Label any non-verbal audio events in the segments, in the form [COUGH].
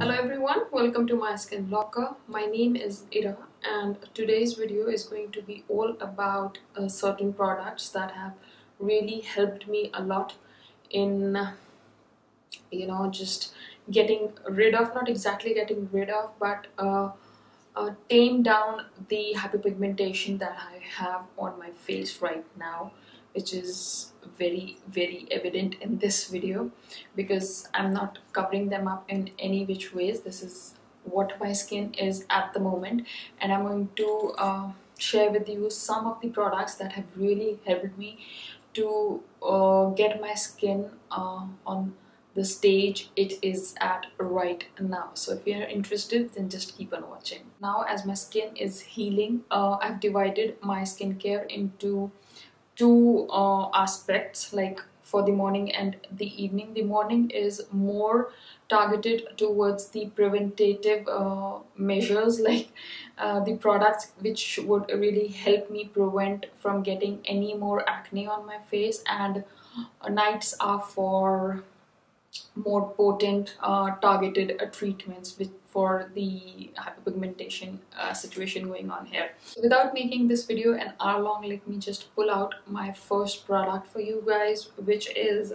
Hello everyone, welcome to my skin locker. My name is Ira and today's video is going to be all about uh, certain products that have really helped me a lot in you know just getting rid of not exactly getting rid of but uh, uh, tame down the hyperpigmentation that I have on my face right now which is very very evident in this video because I'm not covering them up in any which ways. This is what my skin is at the moment. And I'm going to uh, share with you some of the products that have really helped me to uh, get my skin uh, on the stage it is at right now. So if you're interested then just keep on watching. Now as my skin is healing uh, I've divided my skincare into two uh, aspects like for the morning and the evening. The morning is more targeted towards the preventative uh, measures [LAUGHS] like uh, the products which would really help me prevent from getting any more acne on my face. And nights are for more potent uh, targeted uh, treatments with, for the hyperpigmentation uh, situation going on here. without making this video an hour long, let me just pull out my first product for you guys, which is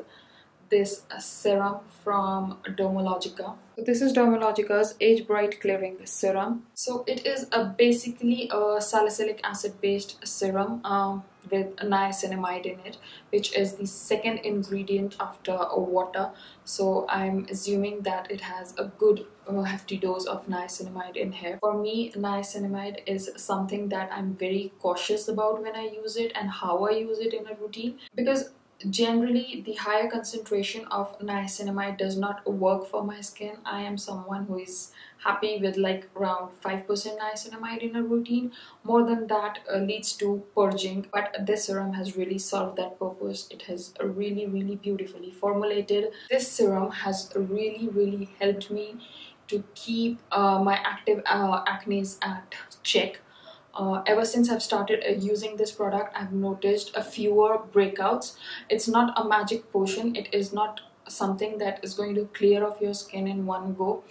this serum from Dermalogica. So this is Dermalogica's Age Bright Clearing Serum. So it is a basically a salicylic acid based serum um, with niacinamide in it, which is the second ingredient after water. So I'm assuming that it has a good uh, hefty dose of niacinamide in here. For me, niacinamide is something that I'm very cautious about when I use it and how I use it in a routine because generally the higher concentration of niacinamide does not work for my skin. I am someone who is happy with like around 5% niacinamide in a routine. More than that uh, leads to purging but this serum has really solved that purpose. It has really really beautifully formulated. This serum has really really helped me to keep uh, my active uh, acne at check uh, ever since I've started uh, using this product I've noticed a fewer breakouts. It's not a magic potion. It is not something that is going to clear off your skin in one go.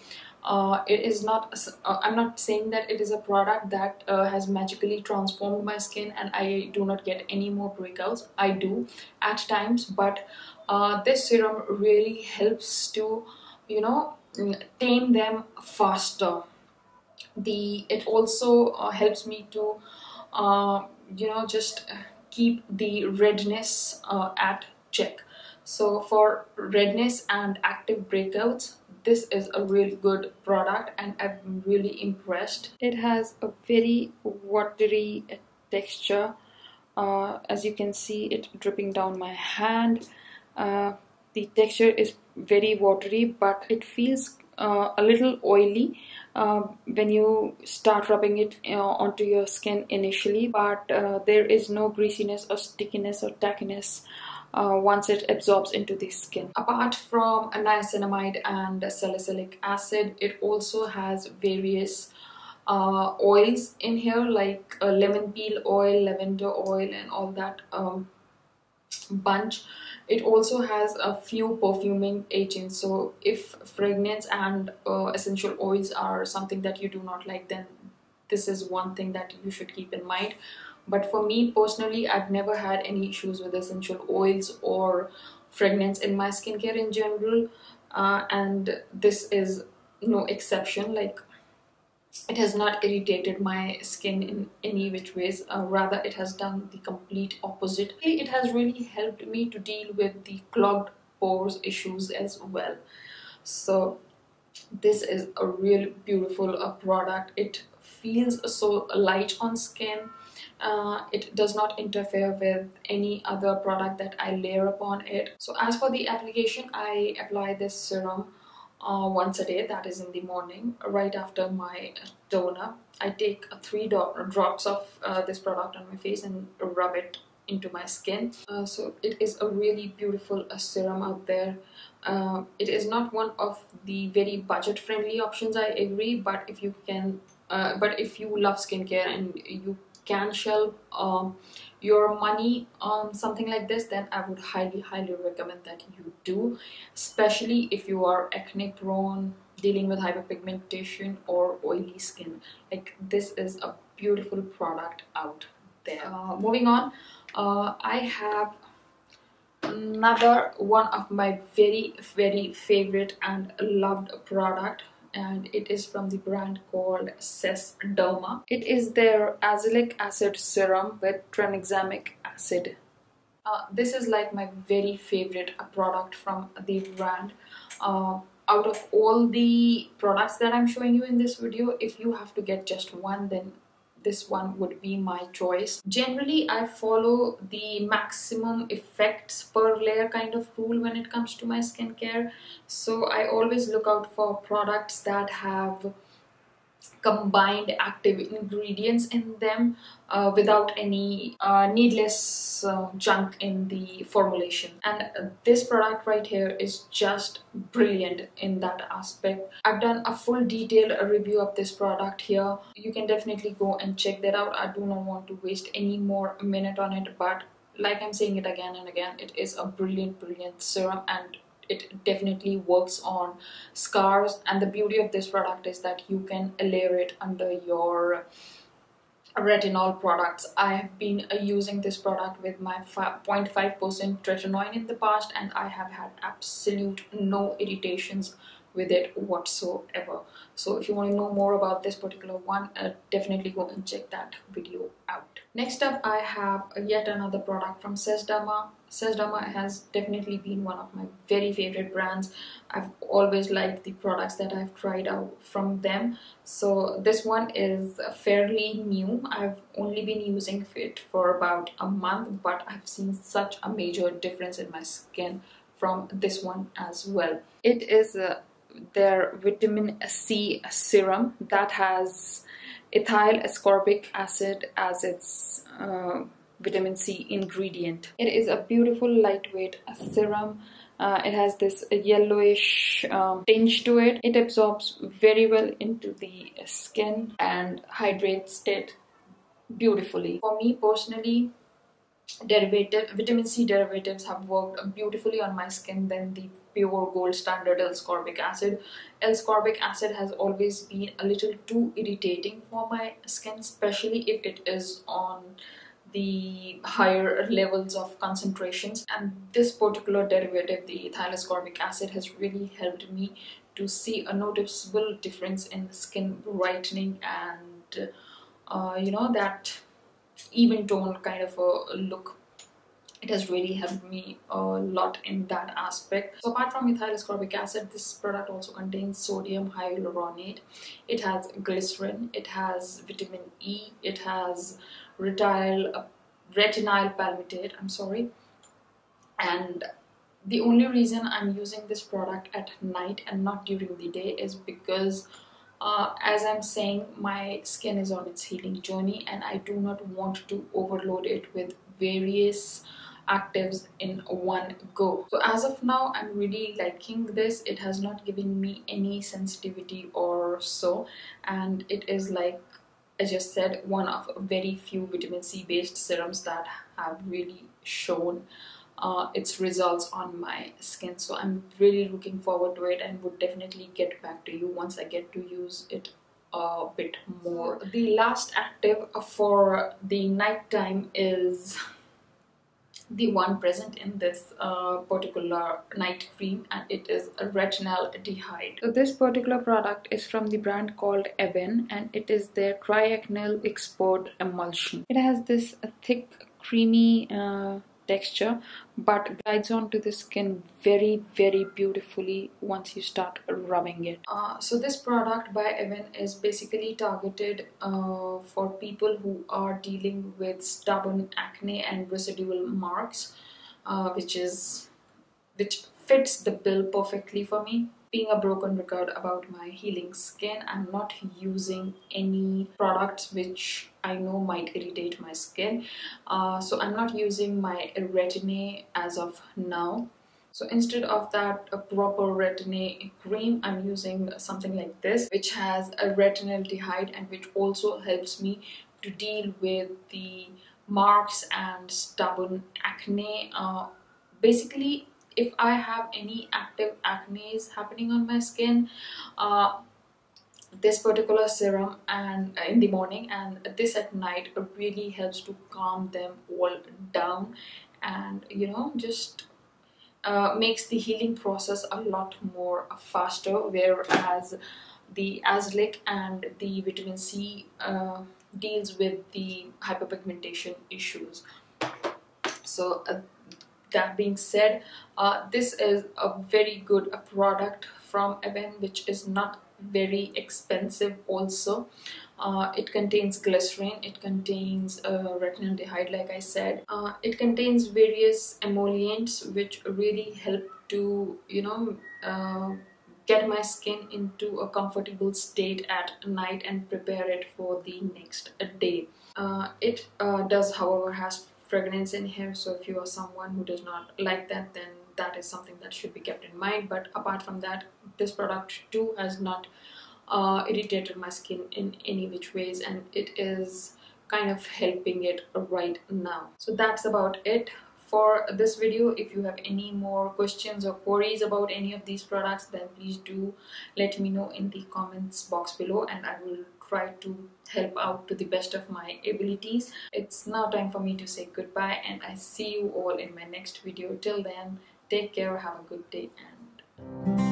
Uh, it is not uh, I'm not saying that it is a product that uh, has magically transformed my skin and I do not get any more breakouts. I do at times but uh, this serum really helps to you know tame them faster the it also uh, helps me to uh, you know just keep the redness uh, at check. So for redness and active breakouts this is a really good product and I'm really impressed. It has a very watery texture. Uh, as you can see it dripping down my hand. Uh, the texture is very watery but it feels uh, a little oily uh, when you start rubbing it uh, onto your skin initially but uh, there is no greasiness or stickiness or tackiness uh, once it absorbs into the skin. Apart from niacinamide and salicylic acid, it also has various uh, oils in here like lemon peel oil, lavender oil and all that um, bunch it also has a few perfuming agents. So if fragrance and uh, essential oils are something that you do not like then this is one thing that you should keep in mind. But for me personally I've never had any issues with essential oils or fragrance in my skincare in general. Uh, and this is no exception. Like it has not irritated my skin in any which ways uh, rather it has done the complete opposite. It has really helped me to deal with the clogged pores issues as well. So this is a real beautiful uh, product. It feels so light on skin. Uh, it does not interfere with any other product that I layer upon it. So as for the application I apply this serum uh, once a day that is in the morning right after my toner I take three drops of uh, this product on my face and rub it into my skin. Uh, so it is a really beautiful uh, serum out there. Uh, it is not one of the very budget friendly options I agree but if you can uh, but if you love skincare and you can shell um, your money on something like this then i would highly highly recommend that you do especially if you are acne prone dealing with hyperpigmentation or oily skin. Like this is a beautiful product out there. Uh, moving on uh, i have another one of my very very favorite and loved product and it is from the brand called Sesderma. It is their azelaic acid serum with tranexamic acid. Uh, this is like my very favorite product from the brand. Uh, out of all the products that I'm showing you in this video, if you have to get just one, then this one would be my choice. Generally, I follow the maximum effects per layer kind of rule when it comes to my skincare. So I always look out for products that have combined active ingredients in them uh, without any uh, needless uh, junk in the formulation. And this product right here is just brilliant in that aspect. I've done a full detailed review of this product here. You can definitely go and check that out. I do not want to waste any more minute on it but like I'm saying it again and again it is a brilliant brilliant serum and it definitely works on scars. And the beauty of this product is that you can layer it under your retinol products. I have been uh, using this product with my 0.5% tretinoin in the past and i have had absolute no irritations with it whatsoever so if you want to know more about this particular one uh, definitely go and check that video out next up i have yet another product from Sesderma Sesderma has definitely been one of my very favorite brands. I've always liked the products that I've tried out from them. So this one is fairly new. I've only been using it for about a month, but I've seen such a major difference in my skin from this one as well. It is uh, their vitamin C serum that has ethyl ascorbic acid as its uh, vitamin C ingredient. It is a beautiful lightweight serum. Uh, it has this yellowish um, tinge to it. It absorbs very well into the skin and hydrates it beautifully. For me personally, derivative vitamin C derivatives have worked beautifully on my skin than the pure gold standard L-ascorbic acid. L-ascorbic acid has always been a little too irritating for my skin, especially if it is on the higher levels of concentrations and this particular derivative the ethyl ascorbic acid has really helped me to see a noticeable difference in skin brightening and uh, you know that even tone kind of a look it has really helped me a lot in that aspect. So apart from ethyl ascorbic acid, this product also contains sodium hyaluronate. It has glycerin, it has vitamin E, it has retyl, uh, retinyl palmitate, I'm sorry. And the only reason I'm using this product at night and not during the day is because uh, as I'm saying my skin is on its healing journey and I do not want to overload it with various actives in one go. So as of now i'm really liking this. It has not given me any sensitivity or so and it is like I just said one of very few vitamin C based serums that have really shown uh, its results on my skin so I'm really looking forward to it and would definitely get back to you once I get to use it a bit more. The last active for the night time is the one present in this uh, particular night cream and it is a retinaldehyde. So this particular product is from the brand called Avene and it is their TriAcneal Expert emulsion. It has this thick creamy uh, texture but glides onto the skin very very beautifully once you start rubbing it. Uh, so this product by Avene is basically targeted uh, for people who are dealing with stubborn acne and residual marks uh, which is which fits the bill perfectly for me being a broken record about my healing skin i'm not using any products which i know might irritate my skin. Uh, so i'm not using my retin-a as of now. So instead of that a proper retin-a cream i'm using something like this which has a retinaldehyde and which also helps me to deal with the marks and stubborn acne. Uh, basically if I have any active acne is happening on my skin uh, this particular serum and uh, in the morning and this at night really helps to calm them all down and you know just uh, makes the healing process a lot more faster whereas the Azelaic and the vitamin C uh, deals with the hyperpigmentation issues. So uh, that being said uh, this is a very good product from Avene which is not very expensive also. Uh, it contains glycerin it contains uh, retinaldehyde like I said. Uh, it contains various emollients which really help to you know uh, get my skin into a comfortable state at night and prepare it for the next day. Uh, it uh, does however has fragrance in here. So if you are someone who does not like that then that is something that should be kept in mind. But apart from that this product too has not uh, irritated my skin in any which ways and it is kind of helping it right now. So that's about it for this video. If you have any more questions or queries about any of these products then please do let me know in the comments box below and I will try to help out to the best of my abilities. It's now time for me to say goodbye and I see you all in my next video. Till then take care have a good day and